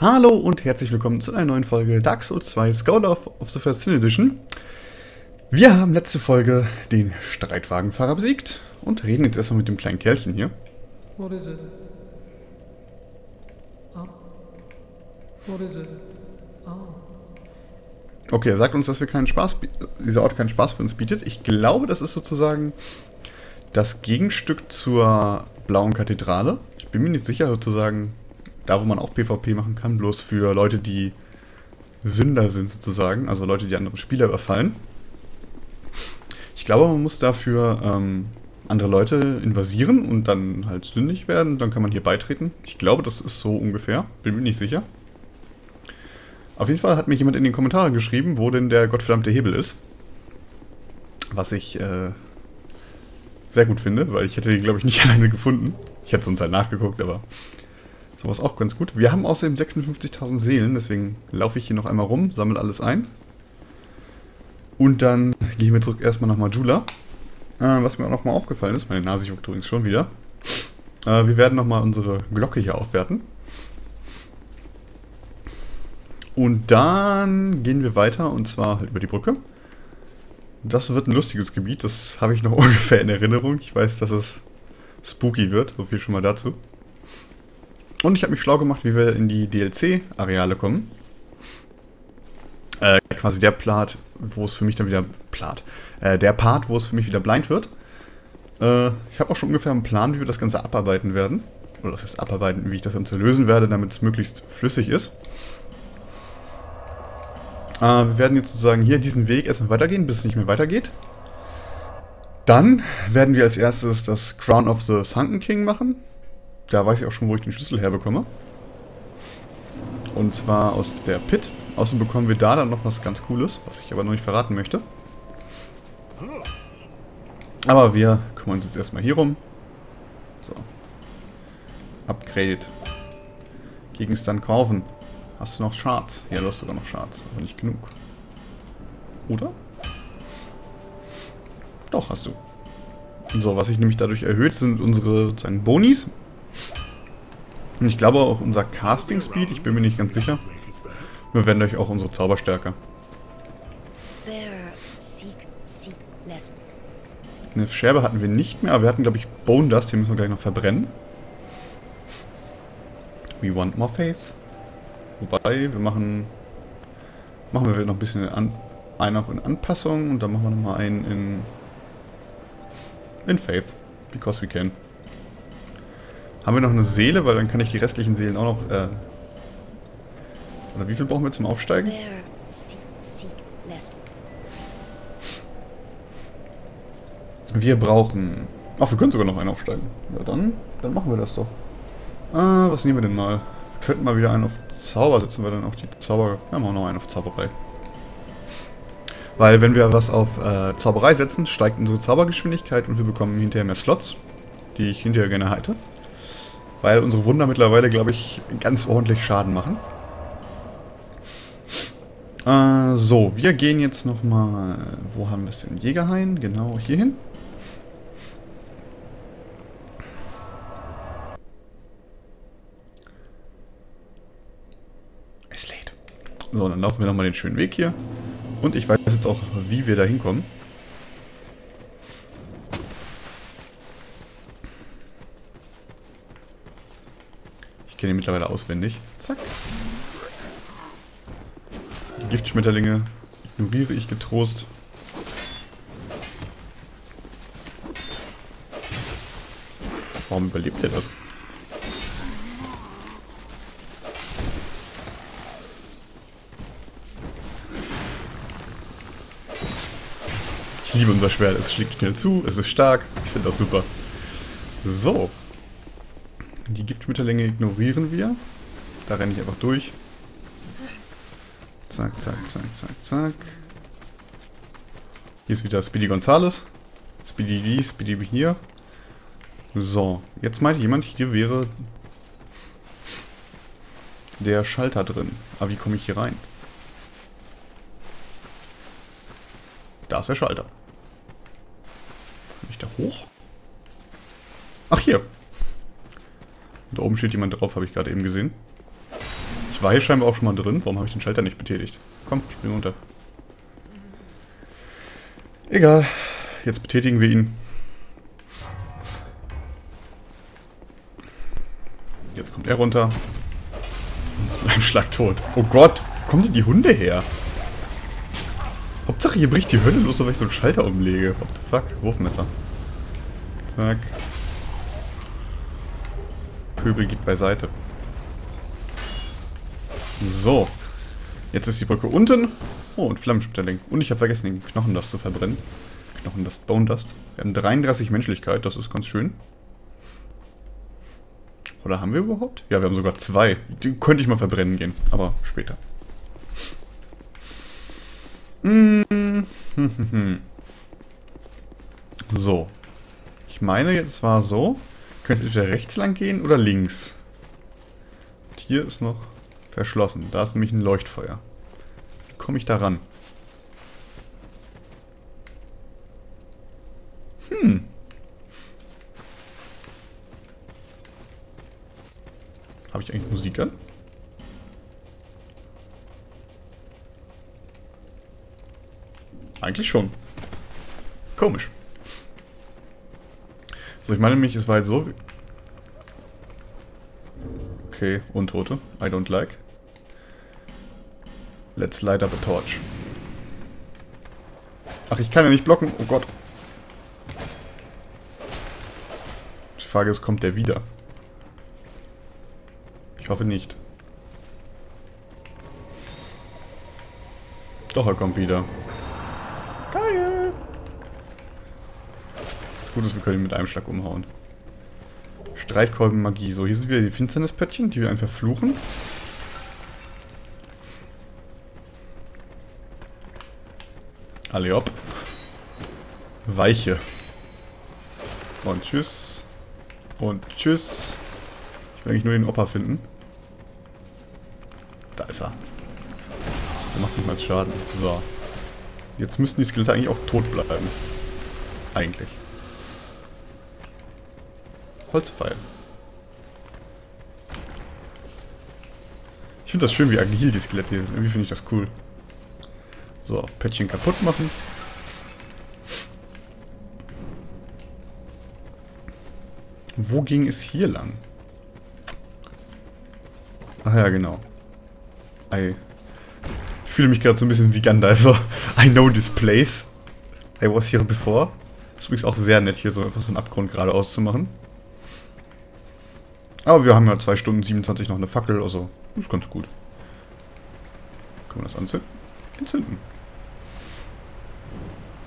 Hallo und herzlich willkommen zu einer neuen Folge Dark Souls 2 Scout of, of the First Sin Edition. Wir haben letzte Folge den Streitwagenfahrer besiegt und reden jetzt erstmal mit dem kleinen Kerlchen hier. What is it? Oh. What is it? Oh. Okay, er sagt uns, dass wir keinen Spaß, dieser Ort keinen Spaß für uns bietet. Ich glaube, das ist sozusagen das Gegenstück zur blauen Kathedrale. Ich bin mir nicht sicher, sozusagen da, wo man auch PvP machen kann, bloß für Leute, die Sünder sind sozusagen, also Leute, die andere Spieler überfallen. Ich glaube, man muss dafür ähm, andere Leute invasieren und dann halt sündig werden. Dann kann man hier beitreten. Ich glaube, das ist so ungefähr. Bin mir nicht sicher. Auf jeden Fall hat mir jemand in den Kommentaren geschrieben, wo denn der gottverdammte Hebel ist. Was ich äh, sehr gut finde, weil ich hätte ihn, glaube ich, nicht alleine gefunden. Ich hätte sonst halt nachgeguckt, aber sowas auch ganz gut. Wir haben außerdem 56.000 Seelen, deswegen laufe ich hier noch einmal rum, sammle alles ein. Und dann gehen wir zurück erstmal nach Majula. Äh, was mir auch nochmal aufgefallen ist, meine Nase juckt übrigens schon wieder. Äh, wir werden nochmal unsere Glocke hier aufwerten. Und dann gehen wir weiter und zwar halt über die Brücke. Das wird ein lustiges Gebiet, das habe ich noch ungefähr in Erinnerung. Ich weiß, dass es spooky wird, so viel schon mal dazu. Und ich habe mich schlau gemacht, wie wir in die DLC-Areale kommen. Äh, quasi der Part, wo es für mich dann wieder... Plat. Äh, der Part, wo es für mich wieder blind wird. Äh, ich habe auch schon ungefähr einen Plan, wie wir das Ganze abarbeiten werden. Oder das heißt abarbeiten, wie ich das Ganze lösen werde, damit es möglichst flüssig ist. Äh, wir werden jetzt sozusagen hier diesen Weg erstmal weitergehen, bis es nicht mehr weitergeht. Dann werden wir als erstes das Crown of the Sunken King machen. Da weiß ich auch schon, wo ich den Schlüssel herbekomme. Und zwar aus der Pit. Außerdem bekommen wir da dann noch was ganz Cooles, was ich aber noch nicht verraten möchte. Aber wir kümmern uns jetzt erstmal hier rum. So. Upgraded. Gegenstand kaufen. Hast du noch Shards? Ja, du hast sogar noch Shards, aber nicht genug. Oder? Doch, hast du. So, was sich nämlich dadurch erhöht, sind unsere sozusagen Bonis. Und ich glaube auch unser Casting Speed, ich bin mir nicht ganz sicher. Wir werden euch auch unsere Zauberstärke. Eine Scherbe hatten wir nicht mehr, aber wir hatten, glaube ich, Bone Dust, die müssen wir gleich noch verbrennen. We want more faith. Wobei, wir machen. Machen wir noch ein bisschen an, einen auch in Anpassung und dann machen wir nochmal einen in. In Faith. Because we can. Haben wir noch eine Seele, weil dann kann ich die restlichen Seelen auch noch. Äh, oder wie viel brauchen wir zum Aufsteigen? Wir brauchen... Ach, wir können sogar noch einen aufsteigen. Ja, dann, dann machen wir das doch. Ah, was nehmen wir denn mal? Wir könnten mal wieder einen auf Zauber setzen, weil dann auch die Zauber... Ja, machen wir noch einen auf Zauberei. Weil wenn wir was auf äh, Zauberei setzen, steigt unsere Zaubergeschwindigkeit und wir bekommen hinterher mehr Slots, die ich hinterher gerne halte. Weil unsere Wunder mittlerweile, glaube ich, ganz ordentlich Schaden machen. Äh, so, wir gehen jetzt nochmal... Wo haben wir es denn? Jägerhain, genau, hier hin. Es lädt. So, dann laufen wir nochmal den schönen Weg hier. Und ich weiß jetzt auch, wie wir da hinkommen. Kenne ihn mittlerweile auswendig. Zack. Die Giftschmetterlinge ignoriere ich getrost. Warum überlebt er das? Ich liebe unser Schwert. Es schlägt schnell zu, es ist stark. Ich finde das super. So. Die Giftschmetterlinge ignorieren wir. Da renne ich einfach durch. Zack, zack, zack, zack, zack. Hier ist wieder Speedy Gonzales. Speedy die, Speedy hier. So, jetzt meinte jemand, hier wäre der Schalter drin. Aber wie komme ich hier rein? Da ist der Schalter. Komme ich da hoch? Ach, hier. Da oben steht jemand drauf, habe ich gerade eben gesehen. Ich war hier scheinbar auch schon mal drin. Warum habe ich den Schalter nicht betätigt? Komm, spring runter. Egal. Jetzt betätigen wir ihn. Jetzt kommt er runter. Und ist beim Schlag tot. Oh Gott, wo kommen denn die Hunde her? Hauptsache hier bricht die Hölle los, weil ich so einen Schalter umlege. What the fuck? Wurfmesser. Zack. Pöbel geht beiseite. So. Jetzt ist die Brücke unten. Oh, und Flammensplitterling. Und ich habe vergessen, den Knochendust zu verbrennen. Knochendust, Bone Dust. Wir haben 33 Menschlichkeit, das ist ganz schön. Oder haben wir überhaupt? Ja, wir haben sogar zwei. Die könnte ich mal verbrennen gehen, aber später. So. Ich meine, jetzt war so. Könnte entweder rechts lang gehen oder links. Und hier ist noch verschlossen. Da ist nämlich ein Leuchtfeuer. Wie komme ich da ran? Hm. Habe ich eigentlich Musik an? Eigentlich schon. Komisch. So, ich meine nämlich, es war halt so... Okay, Untote. I don't like. Let's light up a torch. Ach, ich kann ja nicht blocken. Oh Gott. Die Frage ist, kommt der wieder? Ich hoffe nicht. Doch, er kommt wieder. Gute ist, wir können ihn mit einem Schlag umhauen. Streitkolben Magie. So, hier sind wieder die Finsternispöttchen, die wir einfach fluchen. Alle hopp. Weiche. Und tschüss. Und tschüss. Ich will eigentlich nur den Opa finden. Da ist er. Der macht nicht mal Schaden. So. Jetzt müssten die Skelette eigentlich auch tot bleiben. Eigentlich. Holzpfeil. Ich finde das schön, wie agil die Skelette sind. Irgendwie finde ich das cool. So, Pöttchen kaputt machen. Wo ging es hier lang? Ach ja, genau. I, ich fühle mich gerade so ein bisschen wie Gandalf. So, I know this place. I was here before. Ist übrigens auch sehr nett, hier so einfach so einen Abgrund gerade auszumachen. Aber wir haben ja 2 Stunden 27 noch eine Fackel, also ist ganz gut. Können wir das anzünden? Entzünden.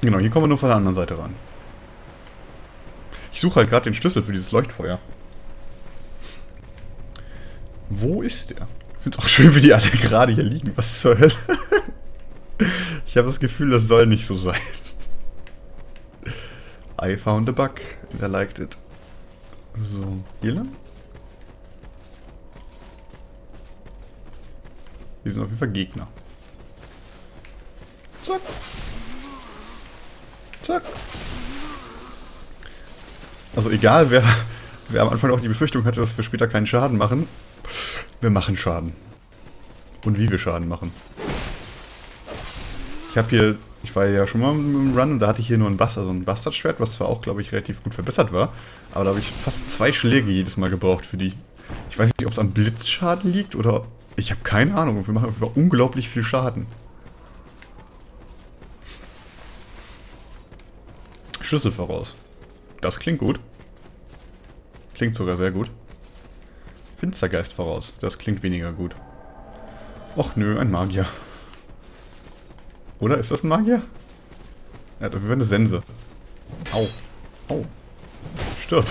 Genau, hier kommen wir nur von der anderen Seite ran. Ich suche halt gerade den Schlüssel für dieses Leuchtfeuer. Wo ist der? Ich finde es auch schön, wie die alle gerade hier liegen. Was zur Hölle? ich habe das Gefühl, das soll nicht so sein. I found a bug and liked it. So, hier lang? Hier sind auf jeden Fall Gegner. Zack. Zack. Also egal, wer, wer am Anfang auch die Befürchtung hatte, dass wir später keinen Schaden machen, wir machen Schaden. Und wie wir Schaden machen. Ich habe hier, ich war ja schon mal im Run und da hatte ich hier nur ein Bastard, also ein Bastardschwert, was zwar auch, glaube ich, relativ gut verbessert war, aber da habe ich fast zwei Schläge jedes Mal gebraucht für die. Ich weiß nicht, ob es am Blitzschaden liegt oder... Ich habe keine Ahnung, wir machen unglaublich viel Schaden. Schlüssel voraus. Das klingt gut. Klingt sogar sehr gut. Finstergeist voraus. Das klingt weniger gut. Och nö, ein Magier. Oder ist das ein Magier? Er hat auf jeden Fall eine Sense. Au. Au. Stirb.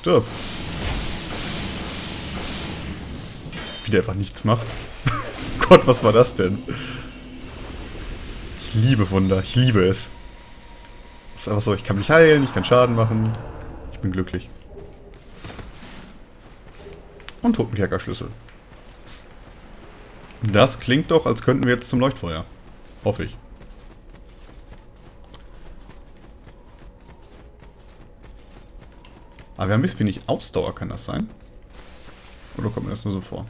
Stirb. Wie der einfach nichts macht. Gott, was war das denn? Ich liebe Wunder. Ich liebe es. Ist einfach so, ich kann mich heilen, ich kann Schaden machen. Ich bin glücklich. Und Totenkerkerschlüssel. Das klingt doch, als könnten wir jetzt zum Leuchtfeuer. Hoffe ich. Aber wir haben ein bisschen wenig Ausdauer, kann das sein? Oder kommt mir das nur so vor?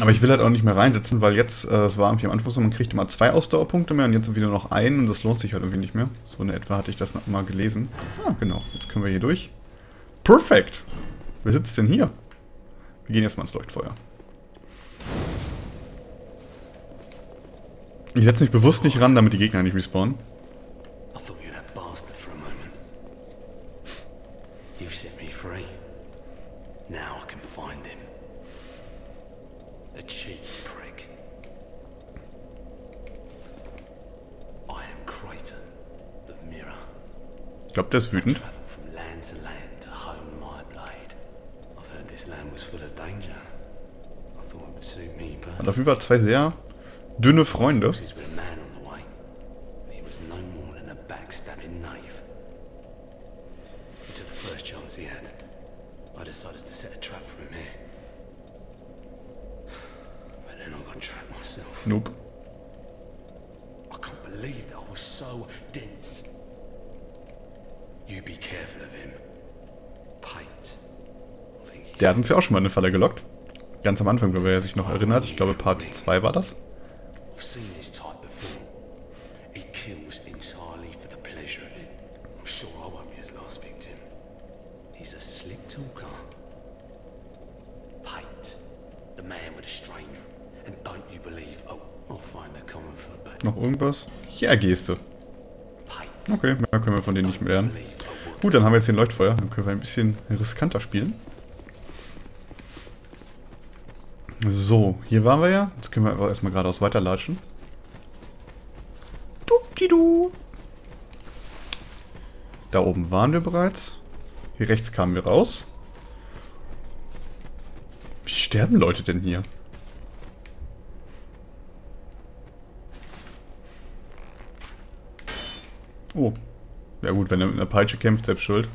Aber ich will halt auch nicht mehr reinsetzen, weil jetzt, äh, es war irgendwie am Anfang so, man kriegt immer zwei Ausdauerpunkte mehr und jetzt wieder noch einen und das lohnt sich halt irgendwie nicht mehr. So in etwa hatte ich das noch mal gelesen. Ah, genau. Jetzt können wir hier durch. Perfekt! Wer sitzt denn hier? Wir gehen jetzt mal ins Leuchtfeuer. Ich setze mich bewusst nicht ran, damit die Gegner nicht respawnen. It would suit me, but Hat auf jeden Fall zwei sehr dünne Freunde. Hat uns ja auch schon mal in eine Falle gelockt. Ganz am Anfang, wenn wer sich noch erinnert. Ich glaube, Part 2 war das. Oh, Noch irgendwas? Ja, Geste. Okay, mehr können wir von denen nicht mehr lernen. Gut, dann haben wir jetzt den Leuchtfeuer. Dann können wir ein bisschen riskanter spielen. So, hier waren wir ja. Jetzt können wir aber erstmal geradeaus weiterlatschen. Dupdidu. Da oben waren wir bereits. Hier rechts kamen wir raus. Wie sterben Leute denn hier? Oh. Ja gut, wenn er mit einer Peitsche kämpft, selbst schuld.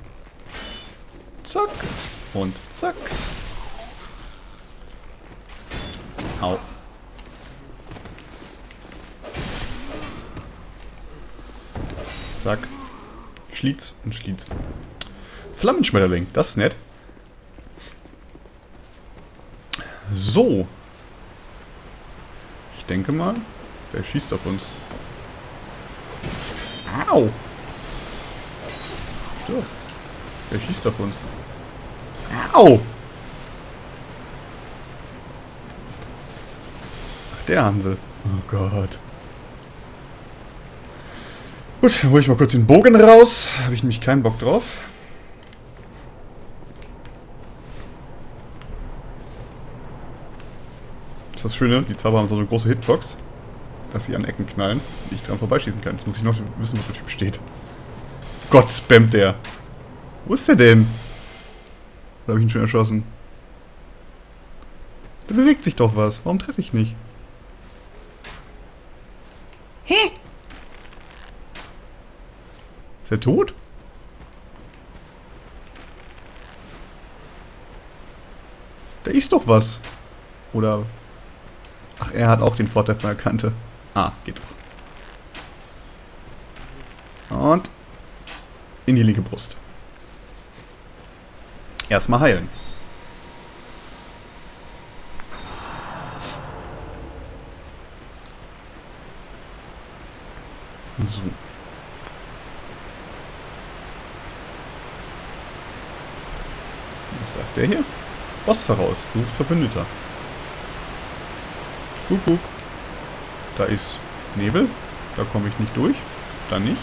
Zack. Und zack. Au. Zack. Schlitz und Schlitz. Flammenschmetterling, das ist nett. So. Ich denke mal, wer schießt auf uns? Au! Stirb. Wer schießt auf uns? Au! Der Hansel. Oh Gott. Gut, dann hole ich mal kurz den Bogen raus. Habe ich nämlich keinen Bock drauf. Das ist das Schöne, die Zauber haben so eine große Hitbox, dass sie an Ecken knallen und ich dran vorbeischießen kann. Jetzt muss ich noch wissen, wo der Typ steht. Gott, spammt der. Wo ist der denn? Oder habe ich ihn schon erschossen? Da bewegt sich doch was. Warum treffe ich nicht? Ist er tot? Da ist doch was. Oder... Ach, er hat auch den Vorteil von der Kante. Ah, geht doch. Und... In die linke Brust. Erstmal heilen. So. Was sagt der hier? Boss voraus, sucht Verbündeter. Guck, guck. Da ist Nebel. Da komme ich nicht durch. Da nicht.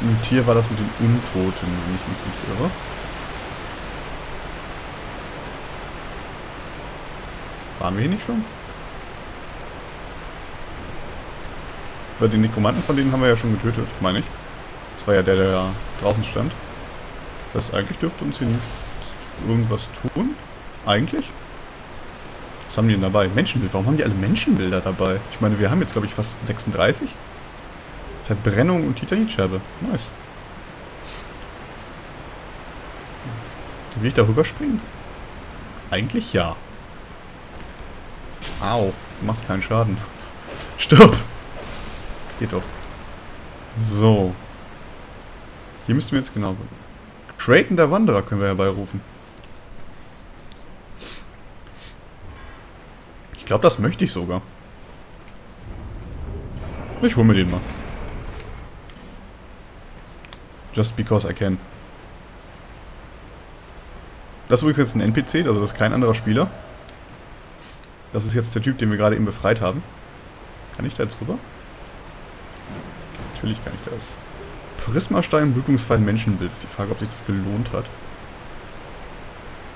Und hier war das mit den Untoten, wenn ich mich nicht irre. Waren wir hier nicht schon? Weil den Nekromanten von denen haben wir ja schon getötet, meine ich. Das war ja der, der da draußen stand. Das eigentlich dürfte uns hier irgendwas tun. Eigentlich. Was haben die denn dabei? Menschenbild. Warum haben die alle Menschenbilder dabei? Ich meine, wir haben jetzt, glaube ich, fast 36. Verbrennung und Titanitscherbe. Nice. Will ich da rüberspringen? Eigentlich ja. Au, du machst keinen Schaden. Stirb! Geht doch. So. Hier müssten wir jetzt genau... Creighton der Wanderer können wir herbeirufen. Ich glaube, das möchte ich sogar. Ich hole mir den mal. Just because I can. Das ist übrigens jetzt ein NPC, also das ist kein anderer Spieler. Das ist jetzt der Typ, den wir gerade eben befreit haben. Kann ich da jetzt rüber? Natürlich kann ich das. Prismastein, blutungsfreien Menschenbild. Ist die Frage, ob sich das gelohnt hat.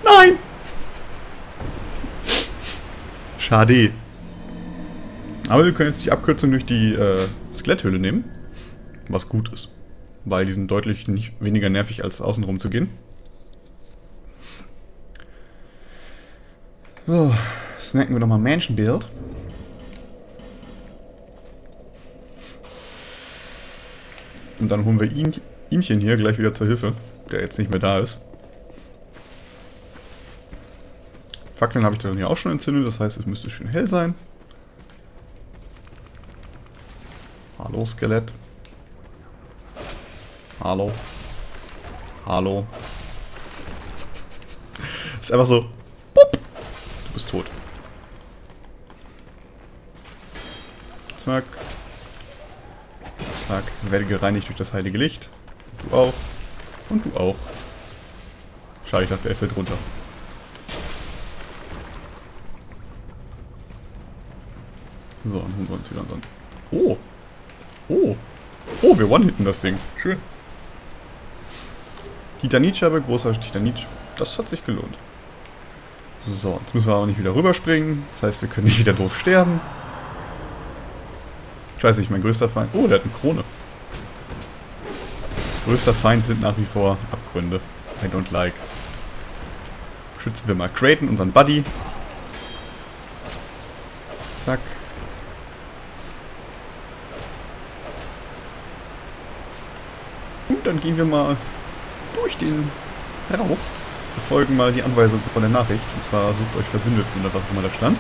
Nein! Schade. Aber wir können jetzt die Abkürzung durch die äh, Skeletthöhle nehmen. Was gut ist. Weil die sind deutlich nicht weniger nervig, als außenrum zu gehen. So, snacken wir nochmal Menschenbild. Und dann holen wir ihn, ihmchen hier gleich wieder zur Hilfe, der jetzt nicht mehr da ist. Fackeln habe ich dann hier auch schon entzündet, das heißt, es müsste schön hell sein. Hallo, Skelett. Hallo. Hallo. ist einfach so. Pup. Du bist tot. Zack. Zack. Werde gereinigt durch das heilige Licht. Du auch. Und du auch. Schade, ich dachte, er fällt runter. So, dann holen wir uns wieder unseren... Oh! Oh! Oh, wir one-hitten das Ding. Schön. Titanitscherbe, großer Titanit. Das hat sich gelohnt. So, jetzt müssen wir auch nicht wieder rüberspringen. Das heißt, wir können nicht wieder doof sterben. Ich weiß nicht, mein größter Feind... Oh, der hat eine Krone. Größter Feind sind nach wie vor Abgründe. I don't like. Schützen wir mal Creighton, unseren Buddy. Zack. Und dann gehen wir mal durch den Rauch. Befolgen mal die Anweisung von der Nachricht. Und zwar sucht euch Verbündeten oder was auch immer da stand.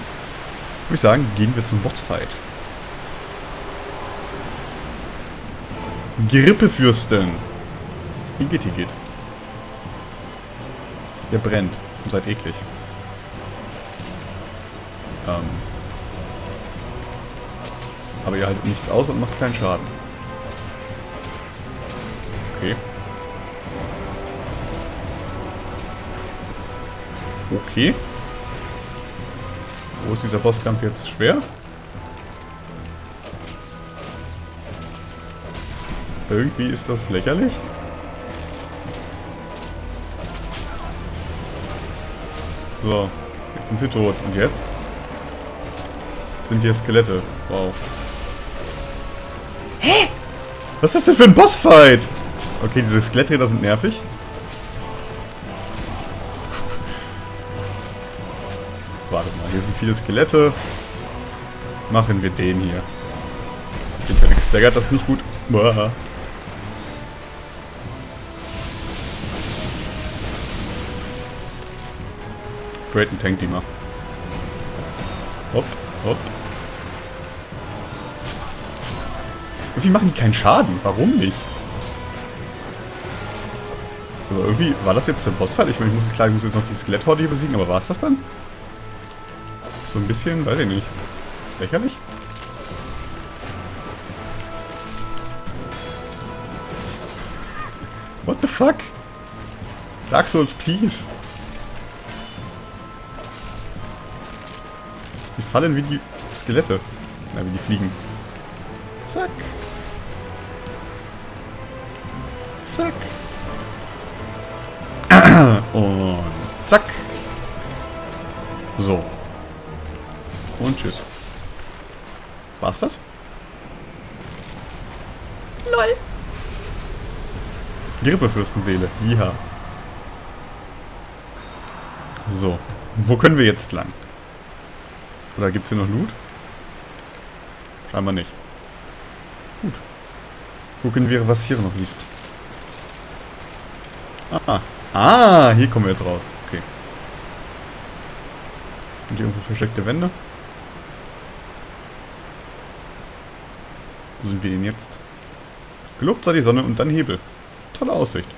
Würde ich sagen, gehen wir zum Bossfight. Grippefürsten. Igitt, Igitt. Ihr brennt und seid eklig. Ähm. Aber ihr haltet nichts aus und macht keinen Schaden. Okay. Okay. Wo ist dieser Bosskampf jetzt schwer? Irgendwie ist das lächerlich. So, jetzt sind sie tot. Und jetzt? Sind hier Skelette. Wow. Hä? Was ist das denn für ein Bossfight? Okay, diese Skeletträder sind nervig. Warte mal, hier sind viele Skelette. Machen wir den hier. Den Felix staggert das nicht gut. Boah. Great Tank die mal. Hopp, hopp. Irgendwie machen die keinen Schaden. Warum nicht? Aber irgendwie, war das jetzt der Bossfight? Ich meine, ich muss, klar, ich muss jetzt noch die Skeletthorde hier besiegen, aber war es das dann? So ein bisschen, weiß ich nicht. Lächerlich? What the fuck? Dark Souls, please. Fallen wie die Skelette. Na, wie die fliegen. Zack. Zack. Und zack. So. Und tschüss. War's das? LOL. Grippefürstenseele. Ja. So. Wo können wir jetzt lang? Oder gibt's hier noch Loot? Scheinbar nicht. Gut. Gucken wir, was hier noch liest. Ah. Ah, hier kommen wir jetzt raus. Okay. Und hier irgendwo versteckte Wände. Wo sind wir denn jetzt? Gelobt sei die Sonne und dann Hebel. Tolle Aussicht.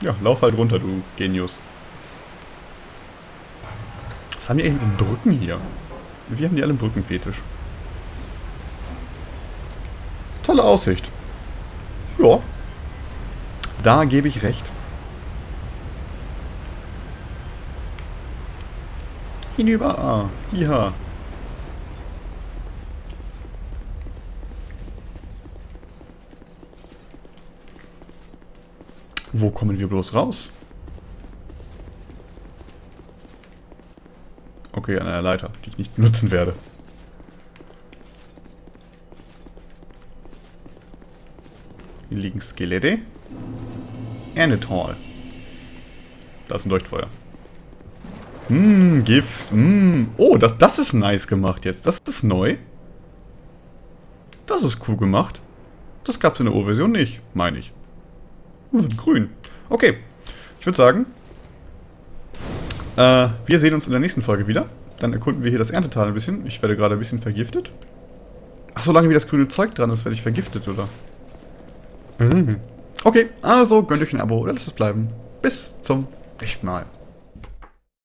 Ja, lauf halt runter, du Genius. Was haben die eigentlich mit den Brücken hier? Wir haben die alle einen Brückenfetisch. Tolle Aussicht. Ja. Da gebe ich recht. Hinüber. Ah, ja. Wo kommen wir bloß raus? Okay, an einer Leiter, die ich nicht benutzen werde. Hier liegen Skelette. Anatol. Da ist ein Leuchtfeuer. Hm, Gift. Hm. Oh, das, das ist nice gemacht jetzt. Das ist neu. Das ist cool gemacht. Das gab es in der Urversion nicht, meine ich. Grün. Okay. Ich würde sagen, äh, wir sehen uns in der nächsten Folge wieder. Dann erkunden wir hier das Erntetal ein bisschen. Ich werde gerade ein bisschen vergiftet. Ach, solange wie das grüne Zeug dran ist, werde ich vergiftet, oder? Mhm. Okay, also gönnt euch ein Abo oder lasst es bleiben. Bis zum nächsten Mal.